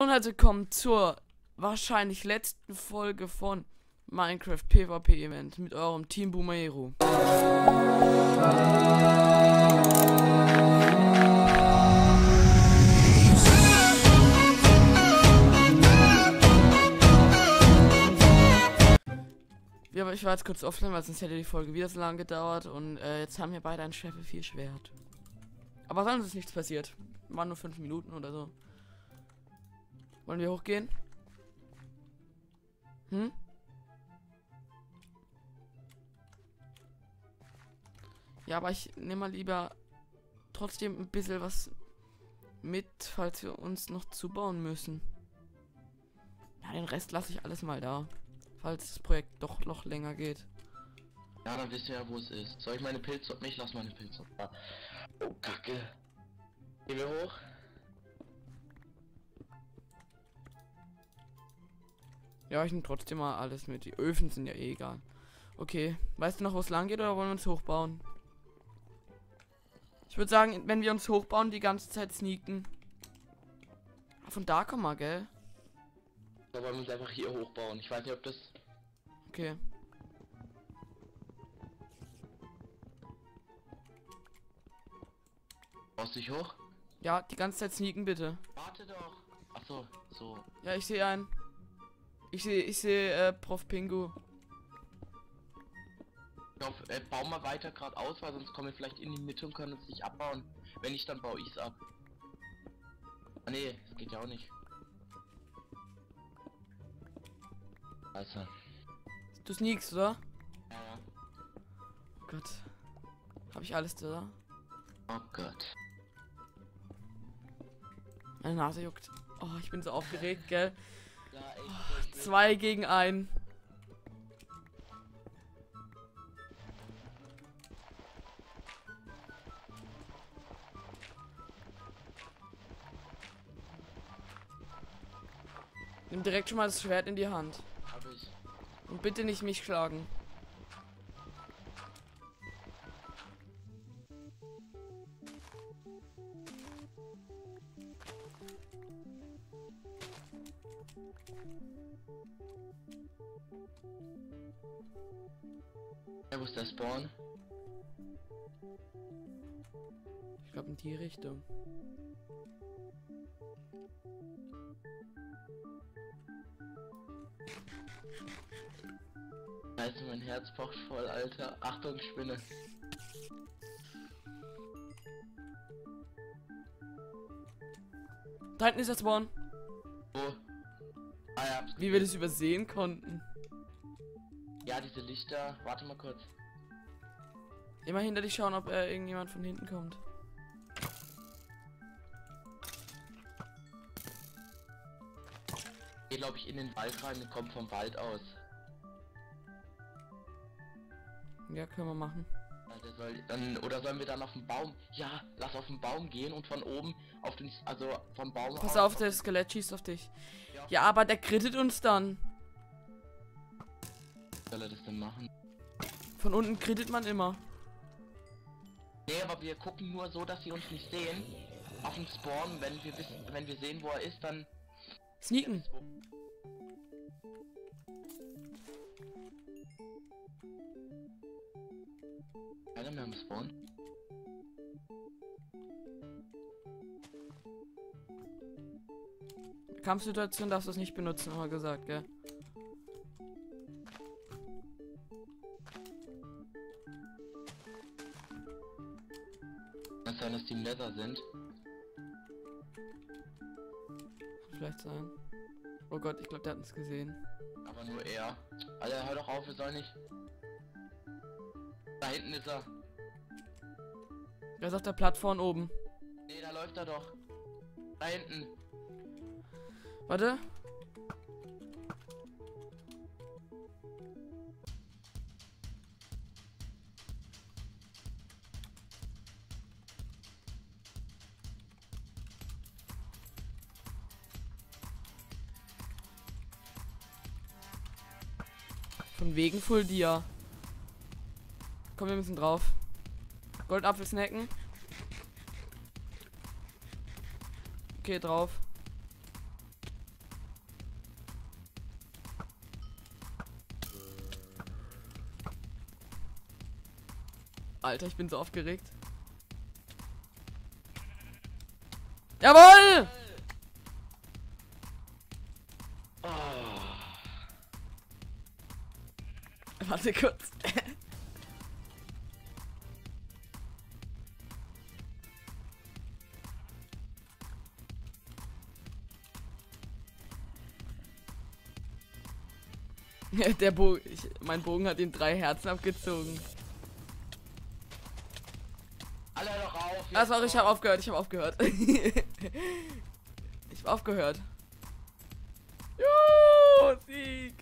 Und herzlich willkommen zur wahrscheinlich letzten Folge von Minecraft PvP Event mit eurem Team Boomerero. Ja, aber ich war jetzt kurz offline, weil sonst hätte die Folge wieder so lange gedauert und äh, jetzt haben wir beide ein Schwefel 4 Schwert. Aber sonst ist nichts passiert. Waren nur 5 Minuten oder so. Wollen wir hochgehen? Hm? Ja, aber ich nehme mal lieber trotzdem ein bisschen was mit, falls wir uns noch zubauen müssen. Ja, den Rest lasse ich alles mal da. Falls das Projekt doch noch länger geht. Ja, dann wisst ihr ja, wo es ist. Soll ich meine Pilze... Ich lass meine Pilze. Ja. Oh, Kacke. Gehen wir hoch? Ja, ich nehme trotzdem mal alles mit. Die Öfen sind ja eh egal. Okay. Weißt du noch, wo es lang geht oder wollen wir uns hochbauen? Ich würde sagen, wenn wir uns hochbauen, die ganze Zeit sneaken. Von da kommen wir, gell? Da wollen wir uns einfach hier hochbauen. Ich weiß nicht, ob das... Okay. Baust du dich hoch? Ja, die ganze Zeit sneaken, bitte. Warte doch. Ach so, so. Ja, ich sehe einen. Ich sehe, ich sehe, äh, Prof. Pingu. Ich glaub, äh, bau mal weiter geradeaus, weil sonst kommen wir vielleicht in die Mitte und können es nicht abbauen. Wenn nicht, dann baue ich es ab. Ah nee, das geht ja auch nicht. Scheiße. Du sneakst, oder? Ja, ja. Oh Gott. Habe ich alles da? Oh Gott. Meine Nase juckt. Oh, ich bin so aufgeregt, gell? Ja, echt. Zwei gegen ein. Nimm direkt schon mal das Schwert in die Hand. Hab ich. Und bitte nicht mich schlagen. Ja, wo ist der Spawn? Ich glaube in die Richtung. Scheiße, mein Herz pocht voll, Alter. Achtung, Spinne. Da hinten ist der Spawn. Wo? Ah ja. Wie wir das übersehen konnten. Ja, diese Lichter. Warte mal kurz. Immer hinter dich schauen, ob äh, irgendjemand von hinten kommt. Geh, glaube ich, in den Wald rein und kommt vom Wald aus. Ja, können wir machen. Ja, der soll, dann, oder sollen wir dann auf den Baum? Ja, lass auf den Baum gehen und von oben auf den, also vom Baum. Pass auf, der Skelett schießt auf dich. Ja, aber der krittet uns dann. Wie soll er das denn machen? Von unten krittet man immer. Nee, aber wir gucken nur so, dass sie uns nicht sehen. Auf dem Spawn, wenn wir wissen, wenn wir sehen, wo er ist, dann. Sneaken. Keiner mehr am Spawn. Kampfsituation darfst du es nicht benutzen, haben wir gesagt, gell? Kann sein, dass die im Leather sind. Vielleicht sein. Oh Gott, ich glaube, der hat uns gesehen. Aber nur er. Alter, hör doch auf, wir sollen nicht. Da hinten ist er. Wer ist auf der Plattform oben? Nee, da läuft er doch. Da hinten. Warte. Von wegen Full Dia. Komm, wir müssen drauf. Goldapfel snacken. Okay, drauf. Alter, ich bin so aufgeregt. Jawoll! Oh. Warte kurz. Der Bogen, ich, mein Bogen hat ihm drei Herzen abgezogen. Alle doch auf. Ah, sorry, ich habe aufgehört, ich habe aufgehört. ich habe aufgehört. Juhu, Sieg!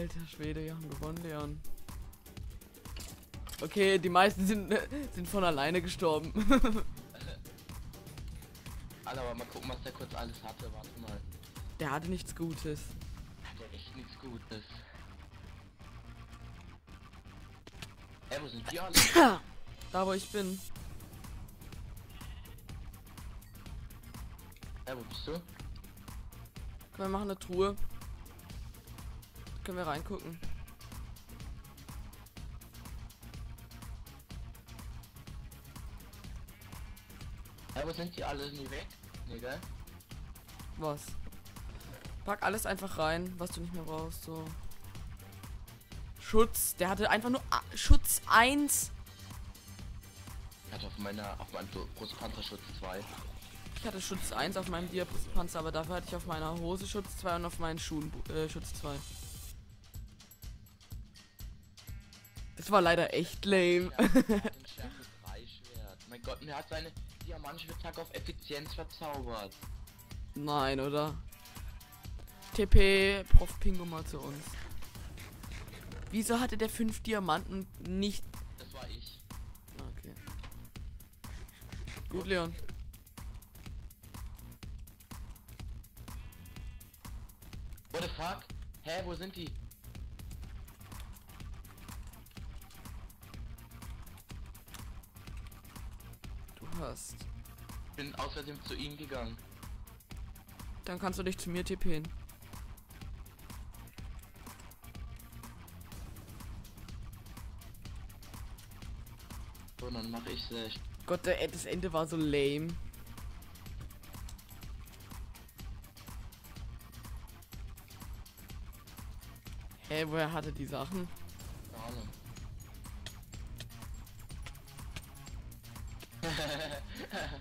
Alter Schwede, wir haben gewonnen, Leon. Okay, die meisten sind, sind von alleine gestorben. Alle, aber mal gucken, was der kurz alles hatte. Warte mal. Der hatte nichts Gutes. Hat der echt nichts Gutes. Ey, wo sind die alle? Da wo ich bin. Ey, wo bist du? Können wir machen eine Truhe. Können wir reingucken. Wo sind die alle? Die weg? Nee, gell? Was? Pack alles einfach rein, was du nicht mehr brauchst. So. Schutz. Der hatte einfach nur A Schutz 1. Ich hatte auf meiner, auf meinem Brustpanzerschutz 2. Ich hatte Schutz 1 auf meinem Diapanzer, aber dafür hatte ich auf meiner Hose Schutz 2 und auf meinen Schuhen äh, Schutz 2. Das war leider echt lame. Ja, hat ein Schärfe 3 Schwert. Mein Gott, er hat seine Diamantschwertag auf Effizienz verzaubert. Nein, oder? TP Prof Pingo mal zu uns. Wieso hatte der fünf Diamanten nicht. Das war ich. Okay. Gut, Leon. What the fuck? Hä, wo sind die? Hast. Ich bin Versehen zu ihnen gegangen. Dann kannst du dich zu mir TPen. So, dann mache ich Slash. Gott, der, das Ende war so lame. Hä, woher hatte die Sachen?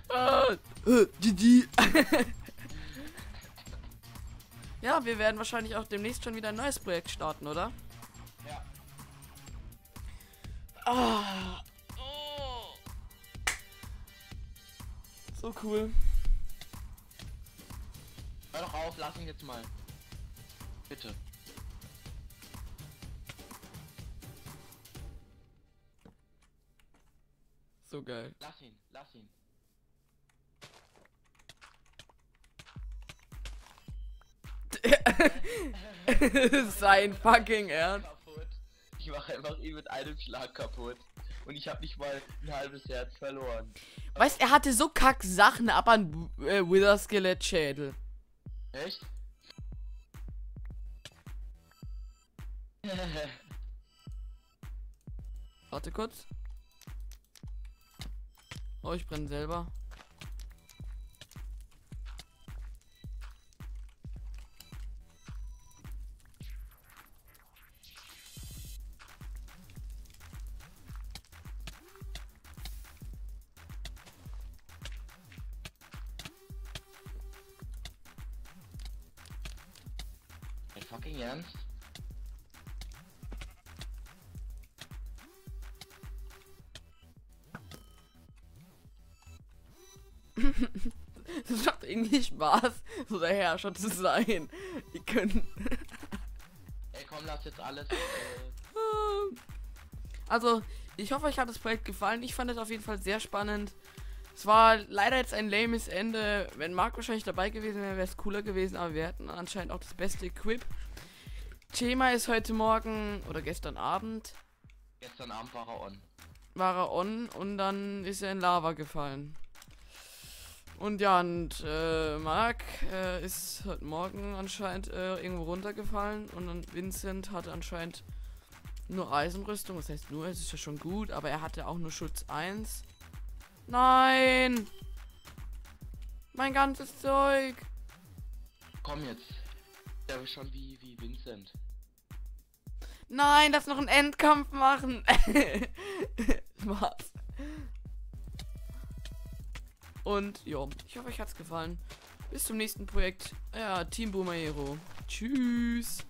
Ah, äh, GG. ja, wir werden wahrscheinlich auch demnächst schon wieder ein neues Projekt starten, oder? Ja. Ah. Oh. So cool. Hör doch auf, lass ihn jetzt mal. Bitte. So geil. Lass ihn, lass ihn. Sein fucking Ernst. Ich mache einfach ihn mit einem Schlag kaputt. Und ich habe nicht mal ein halbes Herz verloren. Weißt, er hatte so kack Sachen ab an äh, Wither Skelett Schädel. Echt? Warte kurz. Oh, ich brenne selber. Fucking Ernst? Irgendwie Spaß, so der Herrscher zu sein. Die können. Ey, komm, lass jetzt alles. Äh, Also, ich hoffe, euch hat das Projekt gefallen. Ich fand es auf jeden Fall sehr spannend. Es war leider jetzt ein lames Ende. Wenn Marc wahrscheinlich dabei gewesen wäre, wäre es cooler gewesen, aber wir hatten anscheinend auch das beste Equip. Thema ist heute Morgen oder gestern Abend. gestern Abend war er on. war er on und dann ist er in Lava gefallen. Und ja, und äh, Mark äh, ist heute Morgen anscheinend äh, irgendwo runtergefallen und dann Vincent hatte anscheinend nur Eisenrüstung. Das heißt nur, es ist ja schon gut, aber er hatte auch nur Schutz 1. Nein! Mein ganzes Zeug! Komm jetzt. Der ist schon wie, wie Vincent. Nein, lass noch einen Endkampf machen. Was? Und ja, ich hoffe, euch hat's gefallen. Bis zum nächsten Projekt. Ja, Team Boomer Hero. Tschüss.